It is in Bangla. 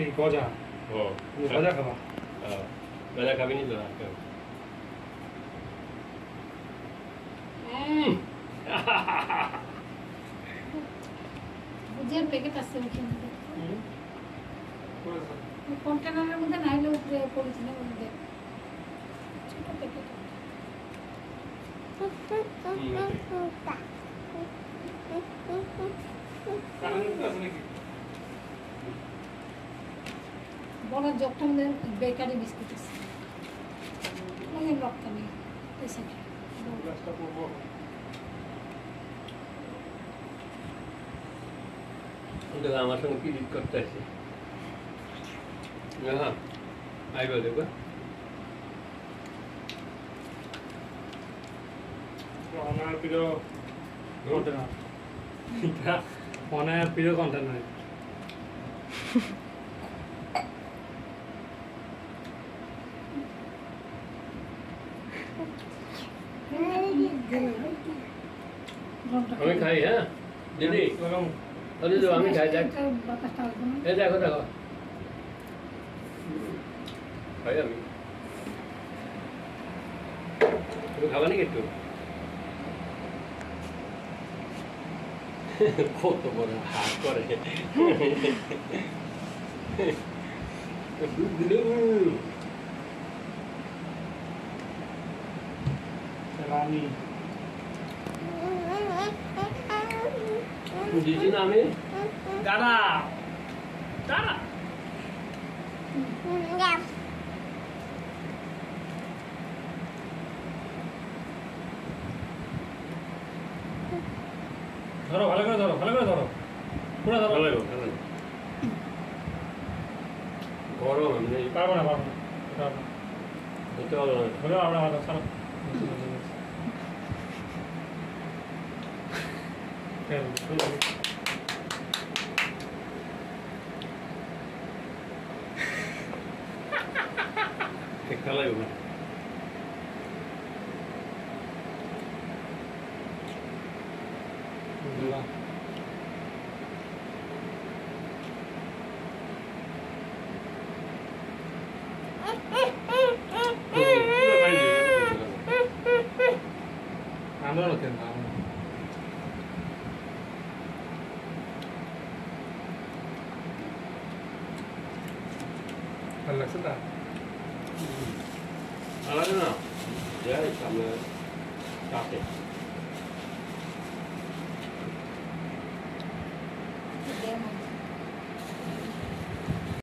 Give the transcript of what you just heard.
এই গজা। ও গজা খাবা। গজা খাবি নি তো? বুঝের প্যাকেট আছে ওখানে কন্টেনারের মধ্যে নাইলে উপরে পলিথিনের মধ্যে? ছোট প্যাকেট বড় জগটার মধ্যে বেকারি বিস্কুট আছে। ওই রপ্তানি আমার সঙ্গে কি করতে আছে। হ্যাঁ প্রিয় কন্টেনার অনার প্রিয় কন্টেনার আমি খাই হ্যাঁ? দিদি। আমি খাই দেখ এই দেখো দেখো। খাই আমি। তুমি খাবা নাকি একটু? কত বড় হাত করে। ডুব দিলে রানী দিদি না আমি দাদা দাদা ধরো ভালো করে ধরো ভালো করে ধরো পুরো ধরো ভালো লাগো, ভালো লাগো। গরম এমনি পারবো না পারবো না পারবো না। হতে হবে না ধরো আমরা আমরা É, Tekrar alıyorum. Burada. Anlamadın mı? Alah sedap. Hmm. Alah kena. Ya, sama. Tak